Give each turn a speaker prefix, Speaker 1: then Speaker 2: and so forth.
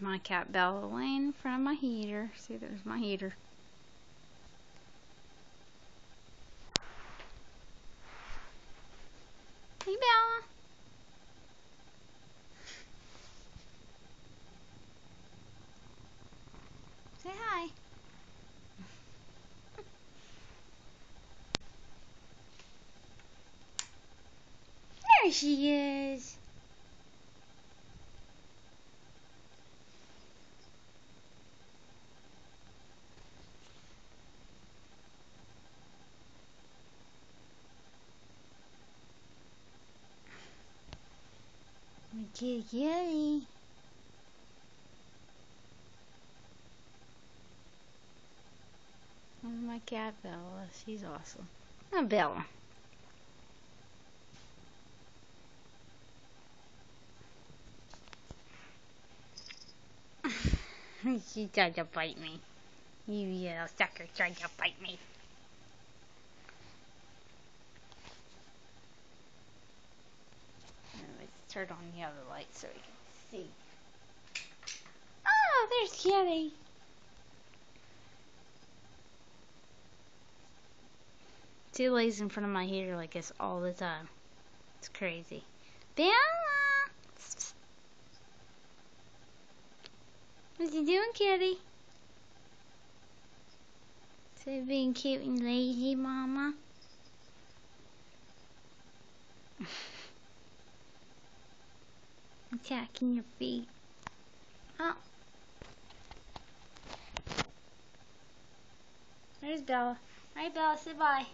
Speaker 1: my cat Bella laying in front of my heater. See, there's my heater. Hey, Bella. Say hi. There she is. My kitty my cat Bella. She's awesome. Oh, Bella. she tried to bite me. You little sucker tried to bite me. Turn on the other light so we can see. Oh, there's Kitty. She lays in front of my heater like this all the time. It's crazy. Bella! What you doing, kitty? So being cute and lazy, mama? Attacking your feet. Oh. There's Bella. Alright, Bella, say bye.